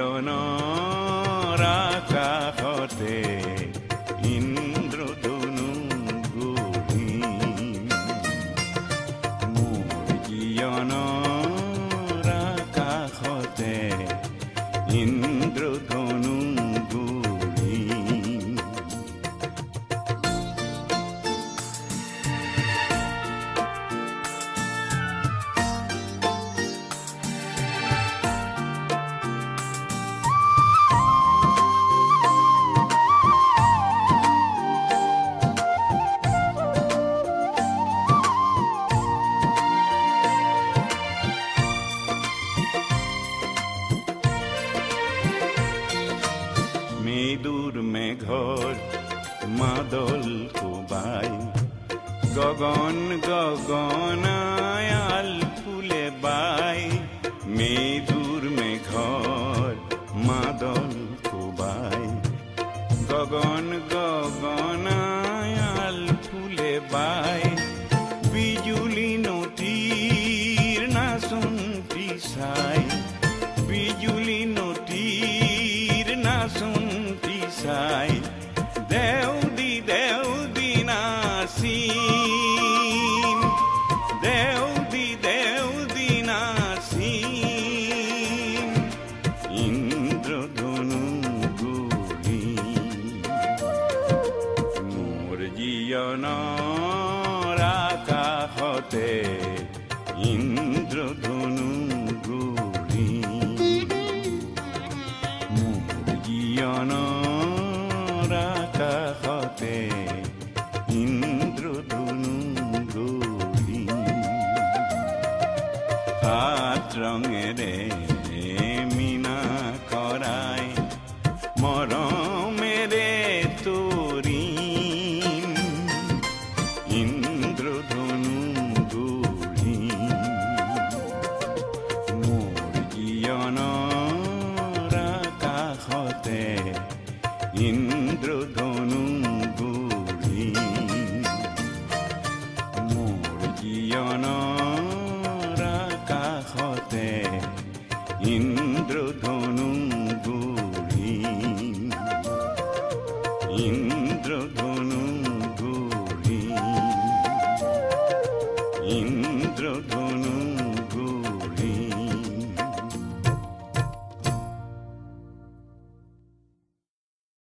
জীৱনৰ কাষতে ইন্দ্ৰ দুনু গুহি মোৰ জীৱনৰ কাষতে ইন্দ্ৰ মেঘর মাদল কোবাই। গগন গগনায়াল ফুলে বাই। মেদুর মেঘর মাদল কোবাই। গগন গগনায়াল ফুলে বাই। বিজুলি নদীর নাচন পিছাই বিজুলি নদীর নাচন পিছাই দেও দি দেও দি ইন্দ্রধনু গুড়ি ইন্দ্রধনু গুড়ি ইন্দ্রধনু